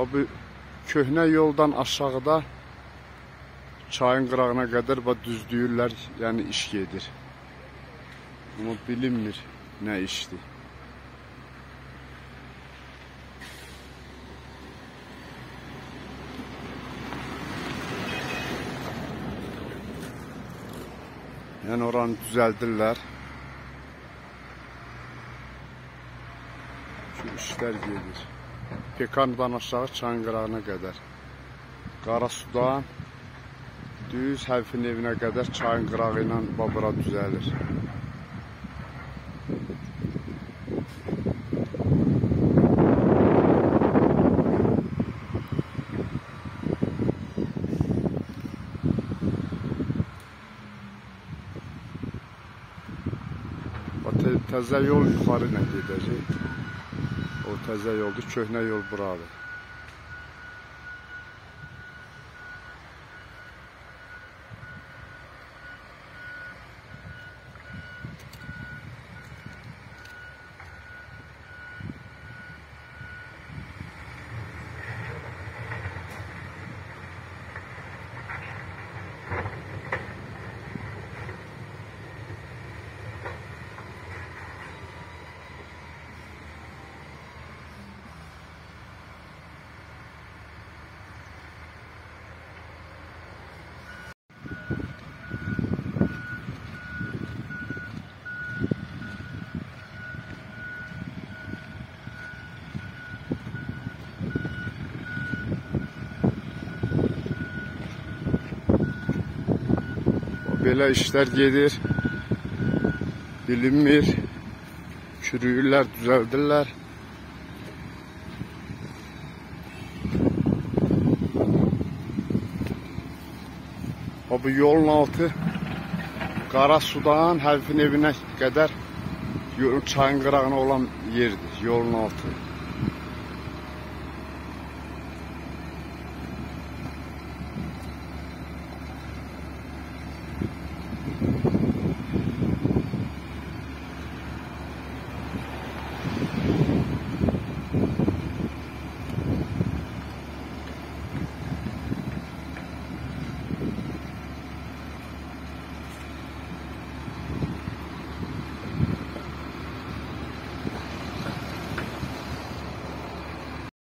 Bax bu köhnə yoldan aşağıda çayın qırağına qədər bax düzdüyürlər, yəni iş gedir. Amma bilinmir nə işdir. Yəni oranı düzəldirlər. Şu işlər gedir. Pekandan aşağı çayın qırağına qədər. Qarasudan düz Həvfin evinə qədər çayın qırağı ilə babura düzəlir. Təzə yol yuxarı ilə gedəcək. O təzə yoldur, köhnə yol buradır. Belə işlər gedir. Bilinmir. Çürüyürlər, düzəldirlər. O bu yolun altı Qara sudan Həvfin evinə qədər çayın qırağına olan yerdir, yolun altı.